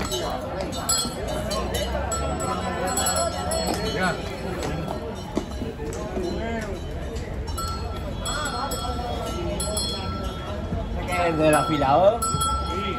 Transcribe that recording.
¿Se queda el del afilador? Sí.